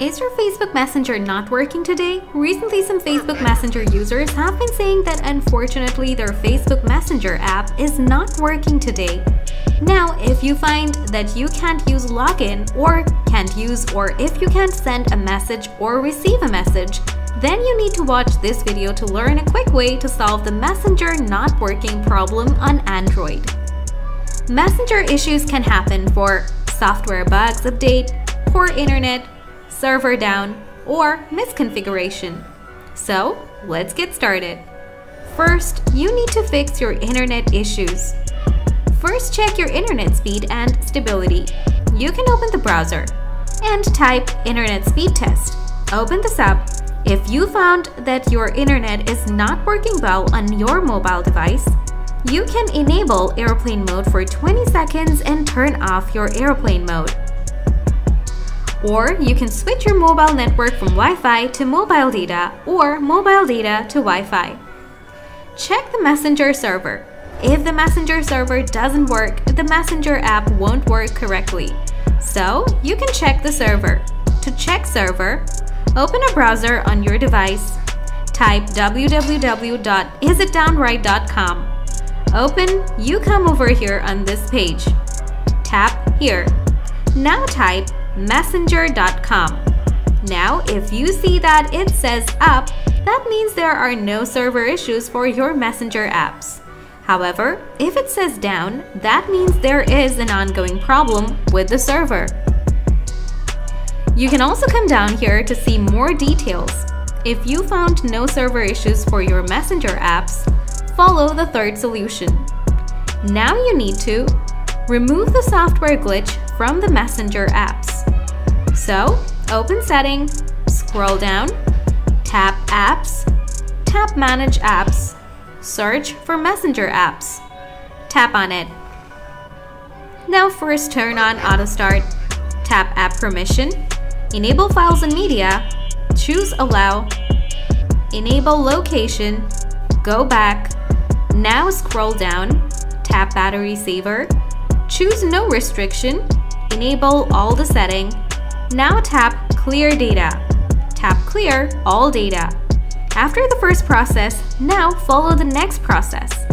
Is your Facebook Messenger not working today? Recently, some Facebook Messenger users have been saying that unfortunately their Facebook Messenger app is not working today. Now, if you find that you can't use login or can't use or if you can't send a message or receive a message, then you need to watch this video to learn a quick way to solve the Messenger not working problem on Android. Messenger issues can happen for software bugs update, poor internet, server down, or misconfiguration. So, let's get started. First, you need to fix your internet issues. First, check your internet speed and stability. You can open the browser and type Internet Speed Test. Open this up. If you found that your internet is not working well on your mobile device, you can enable airplane mode for 20 seconds and turn off your airplane mode. Or you can switch your mobile network from Wi-Fi to mobile data or mobile data to Wi-Fi. Check the Messenger server. If the Messenger server doesn't work, the Messenger app won't work correctly. So, you can check the server. To check server, open a browser on your device. Type www.isitdownright.com. Open, you come over here on this page. Tap here. Now type messenger.com. Now, if you see that it says up, that means there are no server issues for your Messenger apps. However, if it says down, that means there is an ongoing problem with the server. You can also come down here to see more details. If you found no server issues for your Messenger apps, follow the third solution. Now you need to remove the software glitch from the Messenger apps. So, open Setting, scroll down, tap Apps, tap Manage Apps, search for Messenger apps. Tap on it. Now first turn on Auto Start, tap App Permission, enable Files and Media, choose Allow, enable Location, go back, now scroll down, tap Battery Saver, choose No Restriction, enable all the setting, now tap Clear Data. Tap Clear All Data. After the first process, now follow the next process.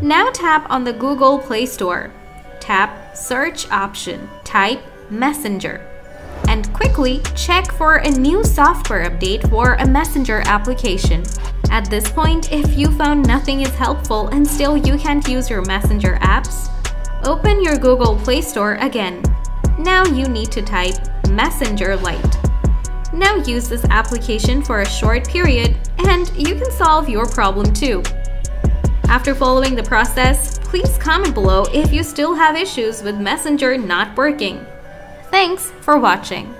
Now tap on the Google Play Store. Tap Search option. Type Messenger. And quickly check for a new software update for a Messenger application. At this point, if you found nothing is helpful and still you can't use your Messenger apps, open your Google Play Store again. Now you need to type Messenger Lite. Now use this application for a short period and you can solve your problem too. After following the process, please comment below if you still have issues with Messenger not working. Thanks for watching.